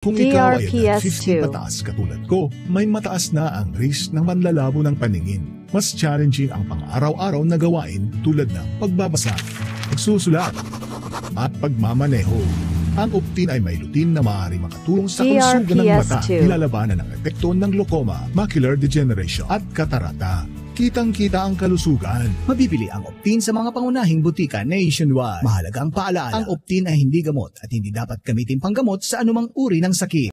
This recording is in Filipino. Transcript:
Kung ikaw ay DRPS2. 50 pataas katulad ko, may mataas na ang risk ng manlalabo ng paningin. Mas challenging ang pang-araw-araw na gawain tulad ng pagbabasa, pagsusulat, at pagmamaneho. Ang Optin ay may lutin na maaari makatulong sa kalusugan ng mata, DRPS2. nilalabanan ng epekto ng glaucoma, macular degeneration at katarata. Kitang-kita ang kalusugan. Mabibili ang Optin sa mga pangunahing butika nationwide. Mahalagang paalaala, ang Optin ay hindi gamot at hindi dapat gamitin panggamot sa anumang uri ng sakit.